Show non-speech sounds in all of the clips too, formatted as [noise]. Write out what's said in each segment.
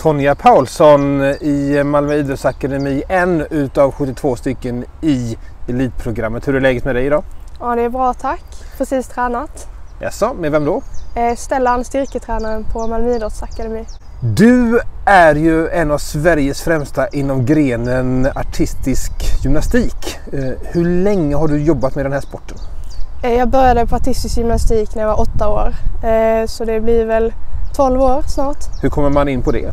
Tonja Paulsson i Malmö Idrottsakademi, en utav 72 stycken i elitprogrammet. Hur är läget med dig idag? Ja, det är bra tack. Precis tränat. Jaså, med vem då? Eh, Stellan, styrketränaren på Malmö Idrottsakademi. Du är ju en av Sveriges främsta inom grenen artistisk gymnastik. Eh, hur länge har du jobbat med den här sporten? Eh, jag började på artistisk gymnastik när jag var åtta år. Så det blir väl 12 år snart. Hur kommer man in på det?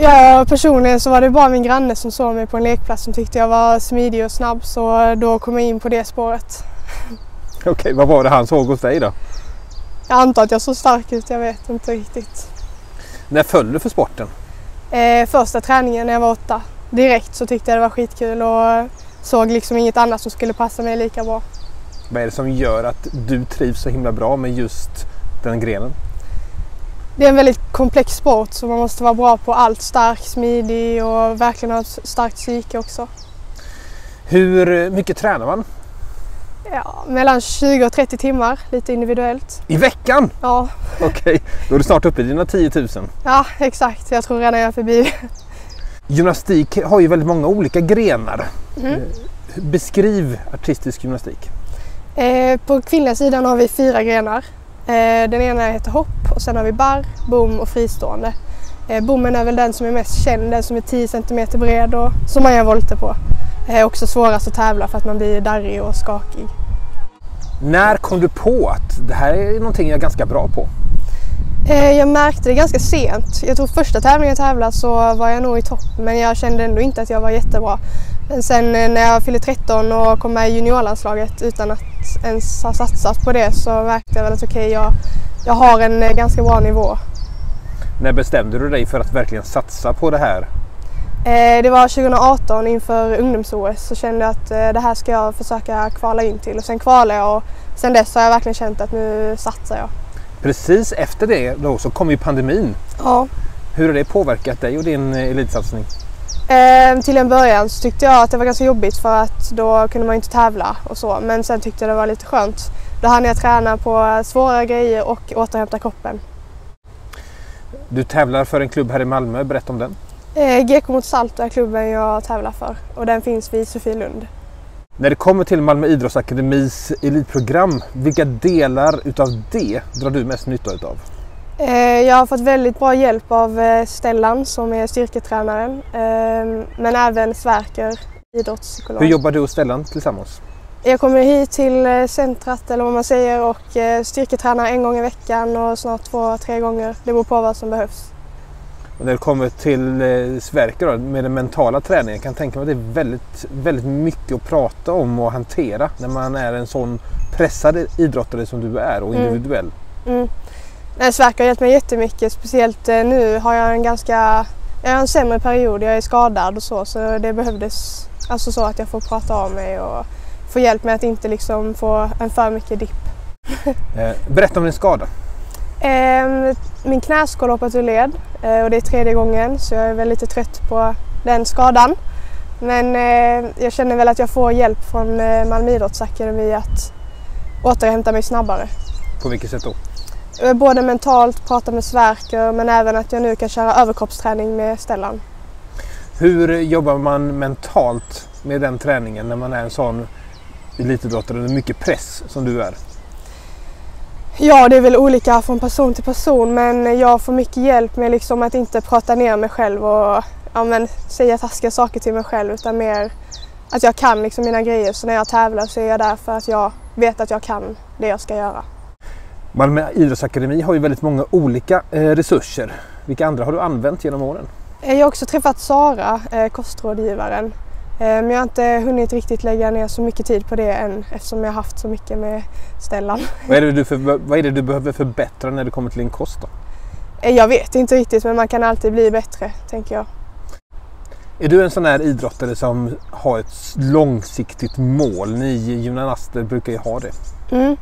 Ja, personligen så var det bara min granne som såg mig på en lekplats som tyckte jag var smidig och snabb så då kom jag in på det spåret. [laughs] Okej, vad var det han såg hos dig då? Jag antar att jag såg stark ut, jag vet inte riktigt. När föll du för sporten? Eh, första träningen när jag var åtta. Direkt så tyckte jag det var skitkul och såg liksom inget annat som skulle passa mig lika bra. Vad är det som gör att du trivs så himla bra med just den grenen? Det är en väldigt komplex sport så man måste vara bra på allt. Stark, smidig och verkligen ha ett starkt psyke också. Hur mycket tränar man? Ja, mellan 20 och 30 timmar, lite individuellt. I veckan? Ja, Okej, då är du snart uppe i dina 10 000. ja exakt. Jag tror redan jag är förbi. Gymnastik har ju väldigt många olika grenar. Mm. Beskriv artistisk gymnastik. Eh, på kvinnliga sidan har vi fyra grenar. Eh, den ena heter hopp och sen har vi bar, bom och fristående. Eh, bommen är väl den som är mest känd, den som är 10 cm bred och som man gör volter på. Eh, också svårast att tävla för att man blir darrig och skakig. När kom du på att det här är någonting jag är ganska bra på? Jag märkte det ganska sent. Jag tror första tävlingen jag tävlade så var jag nog i topp men jag kände ändå inte att jag var jättebra. Men sen när jag fyllde 13 och kom med i juniorlandslaget utan att ens ha satsat på det så märkte jag väl att okej, jag, jag har en eh, ganska bra nivå. När bestämde du dig för att verkligen satsa på det här? Eh, det var 2018 inför ungdoms-OS så kände jag att eh, det här ska jag försöka kvala in till och sen kvalade jag och sen dess har jag verkligen känt att nu satsar jag. Precis efter det då så kom ju pandemin. Ja. Hur har det påverkat dig och din elitsatsning? Eh, till en början så tyckte jag att det var ganska jobbigt för att då kunde man inte tävla och så. Men sen tyckte jag det var lite skönt. Då hann jag träna på svåra grejer och återhämta kroppen. Du tävlar för en klubb här i Malmö, berätta om den. Eh, GK mot Salt är klubben jag tävlar för och den finns vid Sofielund. När det kommer till Malmö Idrottsakademis elitprogram, vilka delar utav det drar du mest nytta utav? Eh, jag har fått väldigt bra hjälp av eh, Stellan som är styrketränaren. Eh, men även Sverker, idrottspsykolog. Hur jobbar du och Stellan tillsammans? Jag kommer hit till eh, centrat eller vad man säger och styrketränar en gång i veckan och snart två, tre gånger. Det beror på vad som behövs. Och när det kommer till Sverker då, med den mentala träningen, kan jag tänka mig att det är väldigt, väldigt mycket att prata om och hantera när man är en sån pressad idrottare som du är och Mm. individuell. Mm. Nej, Sverker har hjälpt mig jättemycket. Speciellt eh, nu har jag en ganska jag har en sämre period. Jag är skadad och så. Så det behövdes alltså så att jag får prata av mig och få hjälp med att inte liksom få en för mycket dipp. [laughs] Eh, berätta om din skada. Ehm, Min knäskål har hoppat ur led eh, och det är tredje gången så jag är väl lite trött på den skadan. Men jag känner väl att jag får hjälp från Malmö Idrottsakademi att återhämta mig snabbare. På vilket sätt då? Eh, Både mentalt, prata med Sverker men även att jag nu kan köra överkroppsträning med Stellan. Hur jobbar man mentalt med den träningen när man är en sån elitidrottare med mycket press som du är? Ja, det är väl olika från person till person men jag får mycket hjälp med liksom att inte prata ner mig själv och ja, men, säga taskiga saker till mig själv utan mer att jag kan liksom mina grejer. Så när jag tävlar så är jag där för att jag vet att jag kan det jag ska göra. Malmö Idrottsakademi har ju väldigt många olika eh, resurser. Vilka andra har du använt genom åren? Eh, Jag har också träffat Sara, eh, kostrådgivaren. Men jag har inte hunnit riktigt lägga ner så mycket tid på det än eftersom jag har haft så mycket med Stellan. [laughs] Vad är, det du för, vad är det du behöver förbättra när det kommer till din kost? Då? Jag vet inte riktigt men man kan alltid bli bättre tänker jag. Är du en sån här idrottare som har ett långsiktigt mål? Ni gymnaster brukar ju ha det. Mm.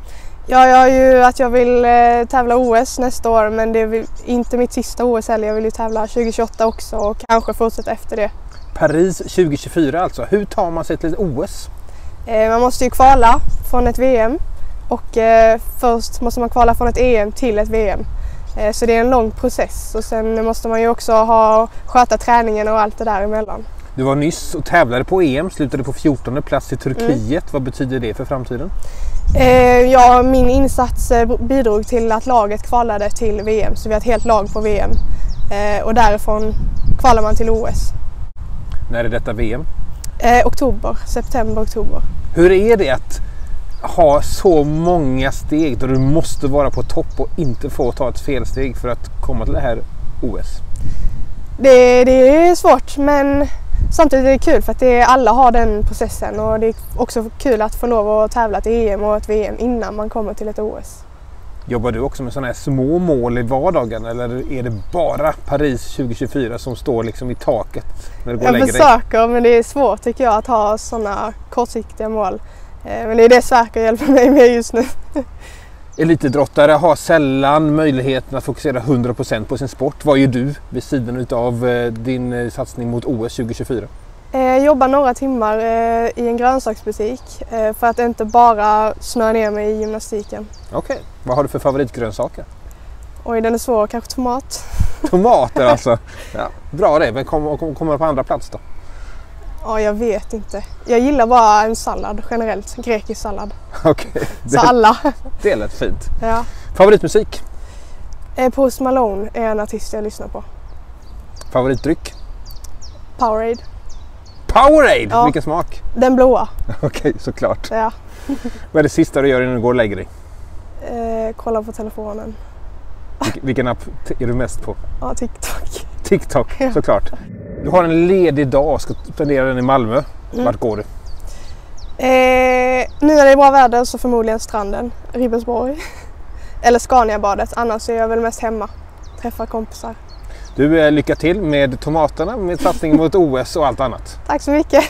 Ja, jag har ju att jag vill eh, tävla OS nästa år men det är inte mitt sista OS heller. Jag vill ju tävla 2028 också och kanske fortsätta efter det. Paris 2024 alltså. Hur tar man sig till ett OS? Eh, man måste ju kvala från ett VM och eh, först måste man kvala från ett EM till ett VM. Så det är en lång process och sen måste man ju också ha, sköta träningen och allt det där emellan. Du var nyss och tävlade på EM, slutade på 14 plats i Turkiet. Mm. Vad betyder det för framtiden? Eh, Ja, min insats eh, bidrog till att laget kvalade till VM så vi har ett helt lag på VM. Eh, Och därifrån kvalar man till OS. När är detta VM? Eh, oktober, september, oktober. Hur är det att ha så många steg där du måste vara på topp och inte få ta ett felsteg för att komma till det här OS? Det, det är svårt men samtidigt är det kul för att det, alla har den processen och det är också kul att få lov att tävla till EM och ett VM innan man kommer till ett OS. Jobbar du också med sådana här små mål i vardagen eller är det bara Paris 2024 som står liksom i taket när du går Jag dig? försöker men det är svårt tycker jag att ha sådana kortsiktiga mål. Eh, Men det är det Sverker hjälper mig med just nu. [laughs] Elitidrottare har sällan möjligheten att fokusera 100% på sin sport. Vad gör du vid sidan av din eh, satsning mot OS 2024? Eh, Jag jobbar några timmar eh, i en grönsaksbutik eh, för att inte bara snöa ner mig i gymnastiken. Okej, vad har du för favoritgrönsaker? Oj, den är svår. Kanske tomat? Tomater alltså. [laughs] Ja, bra det, men kommer kom, kommer på andra plats då? Ja, jag vet inte. Jag gillar bara en sallad generellt. Grekisk sallad. [laughs] Okej, Så det, alla. det lät fint. [laughs] Ja. Favoritmusik? Eh, Post Malone är en artist jag lyssnar på. Favoritdryck? Powerade. Powerade! Ja. Vilken smak? Den blåa. [laughs] Okej, såklart. Ja. Vad är det sista du gör innan du går och lägger dig? Eh, kolla på telefonen. Vilken, app är du mest på? Ja, TikTok. TikTok, Ja. Du har en ledig dag och ska spendera den i Malmö. Mm. Vart går du? Eh, nu när det är bra väder så förmodligen stranden, Ribbesborg. [laughs] Eller Scaniabadet. Annars är jag väl mest hemma. Träffa kompisar. Du, eh, lycka till med tomaterna, med satsningen mot OS och allt annat. Tack så mycket.